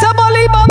Somebody,